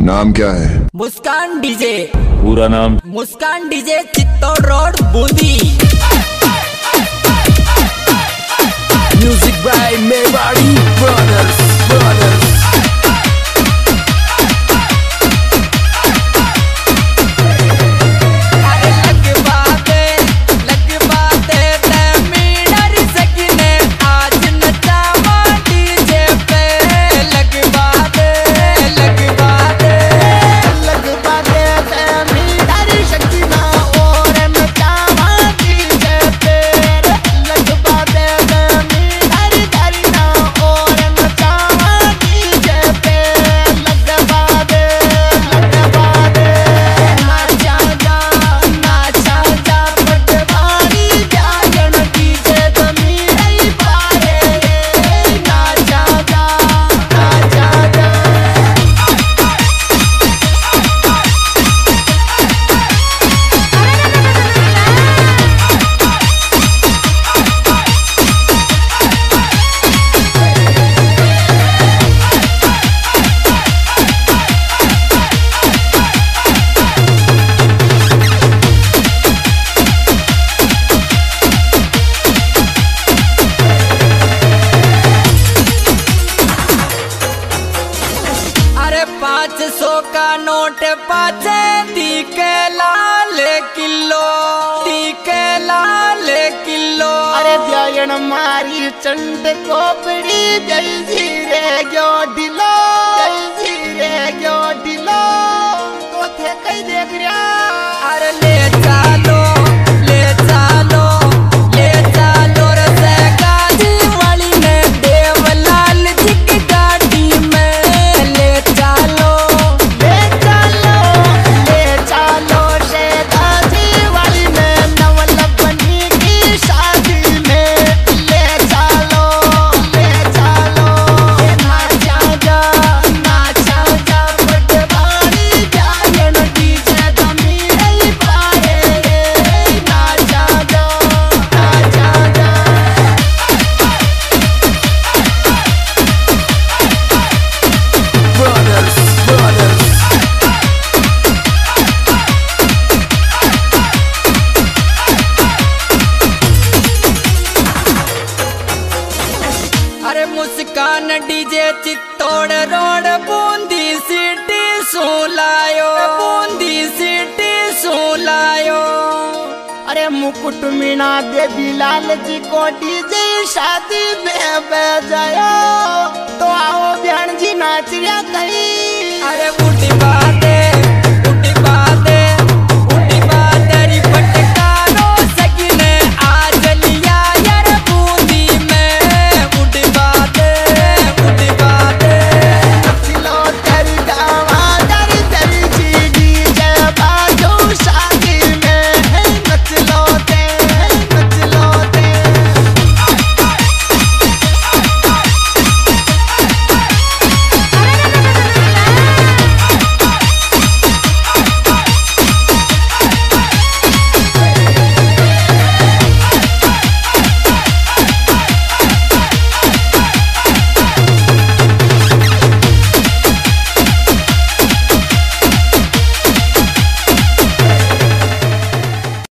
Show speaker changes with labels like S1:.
S1: नाम क्या है?
S2: मुस्कान डीजे।
S3: पूरा नाम।
S2: Muskan DJ Chittor road Bundi. का नोट पाचे तीके लाल किलो तीके लाल किलो।
S4: अरे ध्यान मारी चंड कोपड़ी जल्दी रे गयो ढिलो जल्दी रे गयो ढिलो तो थे कई देख रहा
S2: अरे
S4: DJ
S2: Chittor road Bundi city सुलायो Bundi city सुलायो
S4: अरे मुकुट मीना देवी लाल जी को डीजे शादी में बजायो। तो आओ बहन जी नाच रहा कहीं